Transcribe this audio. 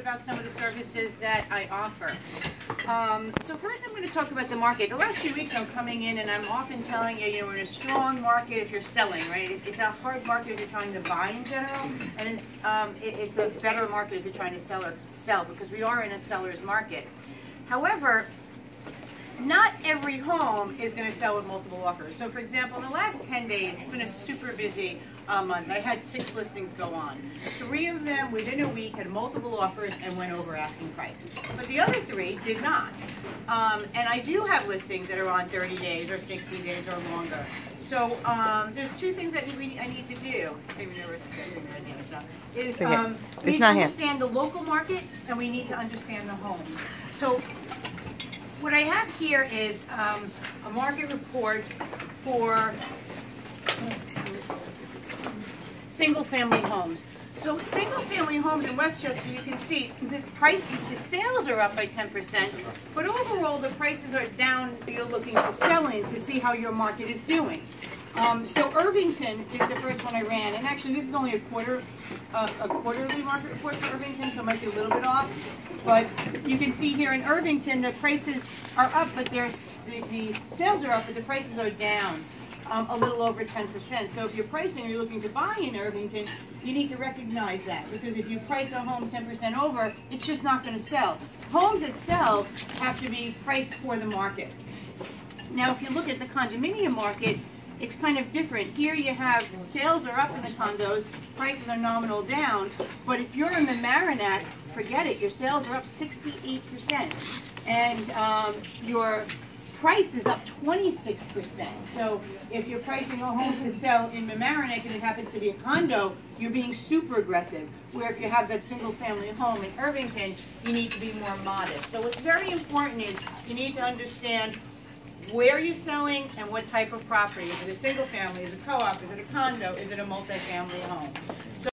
about some of the services that I offer. Um, so first I'm going to talk about the market. The last few weeks I'm coming in and I'm often telling you, you know, we're in a strong market if you're selling, right? It's a hard market if you're trying to buy in general, and it's, um, it, it's a better market if you're trying to sell or sell because we are in a seller's market. However, not every home is going to sell with multiple offers. So for example, in the last 10 days, it's been a super busy uh, month. I had six listings go on. Three of them within a week had multiple offers and went over asking price. But the other three did not. Um, and I do have listings that are on 30 days or 60 days or longer. So um, there's two things that we, I need to do. Is um, we need to understand the local market and we need to understand the home. So what I have here is um, a market report for single-family homes. So single-family homes in Westchester, you can see the prices, the sales are up by 10%, but overall the prices are down. You're looking to sell in to see how your market is doing. Um, so Irvington is the first one I ran, and actually this is only a quarter, uh, a quarterly market report for Irvington, so it might be a little bit off. But you can see here in Irvington, the prices are up, but there's the, the sales are up, but the prices are down. Um, a little over 10%. So if you're pricing or you're looking to buy in Irvington, you need to recognize that because if you price a home 10% over, it's just not going to sell. Homes that sell have to be priced for the market. Now, if you look at the condominium market, it's kind of different. Here you have sales are up in the condos, prices are nominal down, but if you're in the Mamaroneck, forget it, your sales are up 68%. And um, your price is up 26%. So if you're pricing a home to sell in Mamaroneck and it happens to be a condo, you're being super aggressive. Where if you have that single family home in Irvington, you need to be more modest. So what's very important is you need to understand where are you're selling and what type of property. Is it a single family? Is it a co-op? Is it a condo? Is it a multifamily home? So